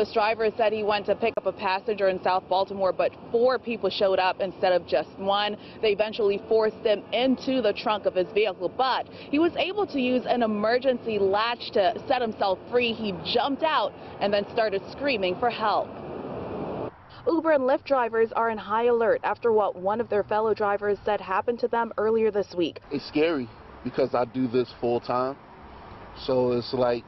This driver said he went to pick up a passenger in South Baltimore, but four people showed up instead of just one. They eventually forced him into the trunk of his vehicle, but he was able to use an emergency latch to set himself free. He jumped out and then started screaming for help. Uber and Lyft drivers are in high alert after what one of their fellow drivers said happened to them earlier this week. It's scary because I do this full time. So it's like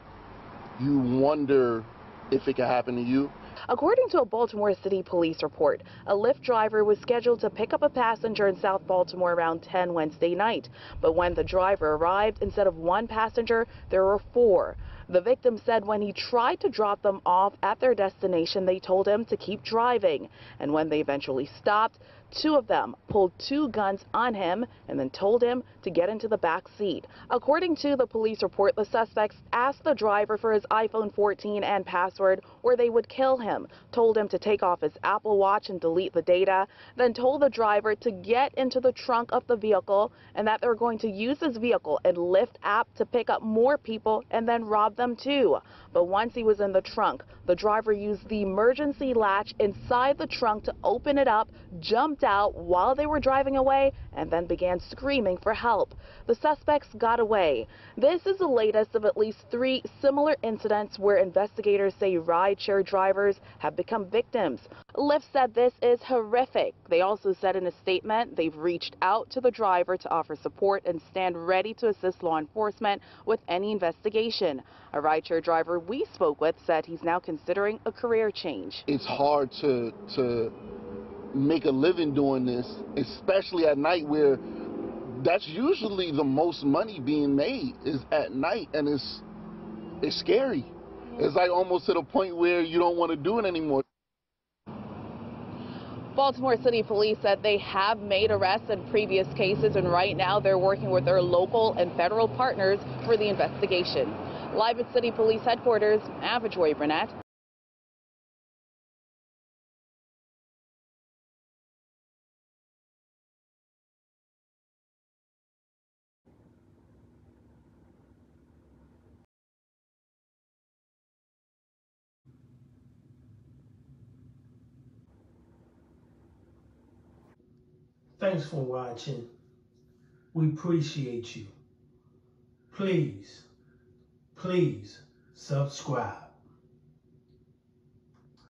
you wonder if it could happen to you. According to a Baltimore City police report, a Lyft driver was scheduled to pick up a passenger in South Baltimore around 10 Wednesday night. But when the driver arrived, instead of one passenger, there were four. The victim said when he tried to drop them off at their destination, they told him to keep driving. And when they eventually stopped, two of them pulled two guns on him and then told him to get into the back seat. According to the police report, the suspects asked the driver for his iPhone 14 and password or they would kill him, told him to take off his Apple Watch and delete the data, then told the driver to get into the trunk of the vehicle and that they're going to use his vehicle and Lyft app to pick up more people and then rob them too. But once he was in the trunk, the driver used the emergency latch inside the trunk to open it up, jumped out while they were driving away, and then began screaming for help. The suspects got away. This is the latest of at least three similar incidents where investigators say rideshare drivers have become victims. Lyft said this is horrific. They also said in a statement they've reached out to the driver to offer support and stand ready to assist law enforcement with any investigation. A rideshare driver we spoke with said he's now considering a career change. It's hard to to make a living doing this, especially at night where that's usually the most money being made is at night and it's it's scary. It's like almost to the point where you don't want to do it anymore. Baltimore City Police said they have made arrests in previous cases and right now they're working with their local and federal partners for the investigation. Live at City Police Headquarters, Ava-joye Burnett. Thanks for watching. We appreciate you. Please, please subscribe.